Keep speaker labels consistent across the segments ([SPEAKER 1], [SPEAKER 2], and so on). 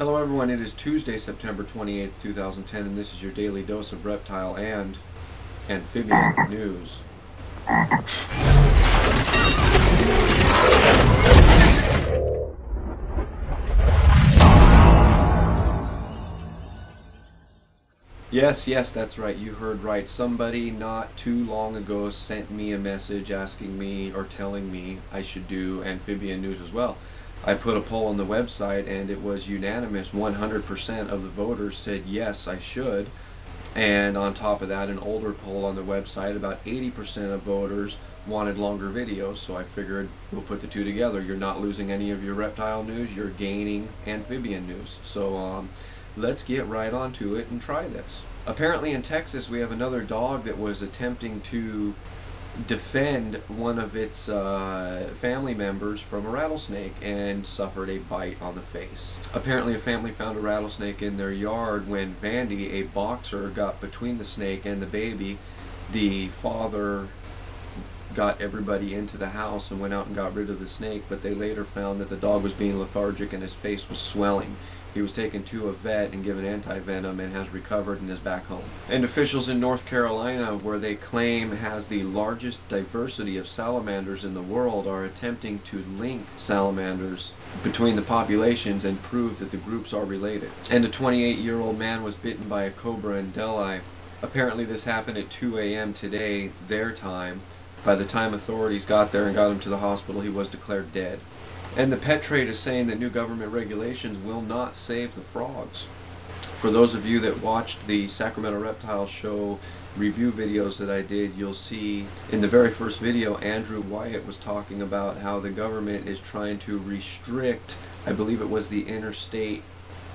[SPEAKER 1] Hello everyone, it is Tuesday, September 28th, 2010, and this is your daily dose of reptile and amphibian news. Yes, yes, that's right. You heard right. Somebody not too long ago sent me a message asking me or telling me I should do amphibian news as well. I put a poll on the website and it was unanimous. 100% of the voters said yes, I should. And on top of that, an older poll on the website, about 80% of voters wanted longer videos. So I figured we'll put the two together. You're not losing any of your reptile news, you're gaining amphibian news. So um, let's get right onto it and try this. Apparently in Texas, we have another dog that was attempting to defend one of its uh, family members from a rattlesnake and suffered a bite on the face. Apparently a family found a rattlesnake in their yard when Vandy, a boxer, got between the snake and the baby. The father got everybody into the house and went out and got rid of the snake, but they later found that the dog was being lethargic and his face was swelling. He was taken to a vet and given anti-venom and has recovered and is back home. And officials in North Carolina, where they claim has the largest diversity of salamanders in the world, are attempting to link salamanders between the populations and prove that the groups are related. And a 28-year-old man was bitten by a cobra in Delhi. Apparently this happened at 2 a.m. today, their time. By the time authorities got there and got him to the hospital, he was declared dead. And the pet trade is saying that new government regulations will not save the frogs. For those of you that watched the Sacramento Reptile Show review videos that I did, you'll see in the very first video, Andrew Wyatt was talking about how the government is trying to restrict, I believe it was the interstate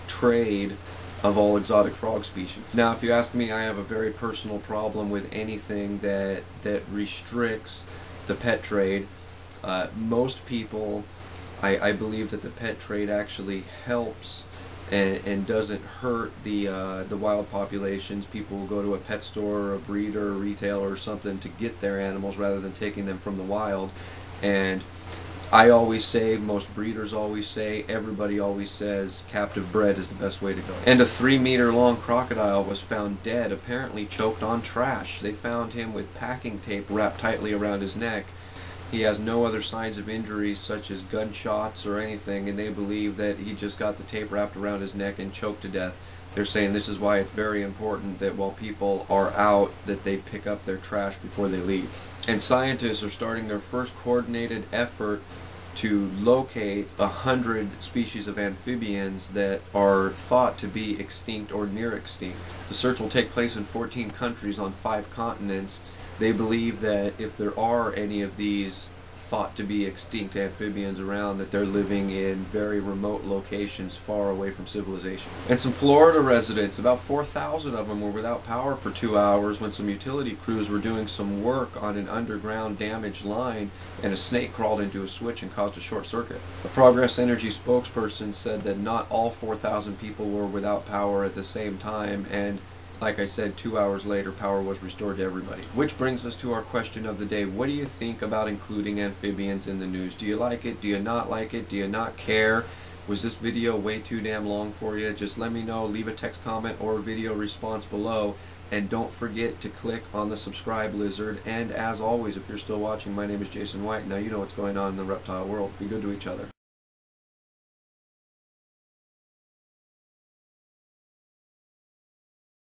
[SPEAKER 1] trade of all exotic frog species. Now, if you ask me, I have a very personal problem with anything that, that restricts the pet trade. Uh, most people I, I believe that the pet trade actually helps and, and doesn't hurt the uh, the wild populations. People will go to a pet store, or a breeder, or retailer, or something to get their animals rather than taking them from the wild. And I always say, most breeders always say, everybody always says, captive bred is the best way to go. And a three meter long crocodile was found dead, apparently choked on trash. They found him with packing tape wrapped tightly around his neck he has no other signs of injuries such as gunshots or anything and they believe that he just got the tape wrapped around his neck and choked to death. They're saying this is why it's very important that while people are out that they pick up their trash before they leave. And scientists are starting their first coordinated effort to locate a hundred species of amphibians that are thought to be extinct or near extinct. The search will take place in 14 countries on five continents they believe that if there are any of these thought to be extinct amphibians around that they're living in very remote locations far away from civilization. And some Florida residents, about 4,000 of them were without power for two hours when some utility crews were doing some work on an underground damaged line and a snake crawled into a switch and caused a short circuit. A Progress Energy spokesperson said that not all 4,000 people were without power at the same time and like I said, two hours later, power was restored to everybody. Which brings us to our question of the day. What do you think about including amphibians in the news? Do you like it? Do you not like it? Do you not care? Was this video way too damn long for you? Just let me know. Leave a text comment or video response below. And don't forget to click on the subscribe lizard. And as always, if you're still watching, my name is Jason White. Now you know what's going on in the reptile world. Be good to each other.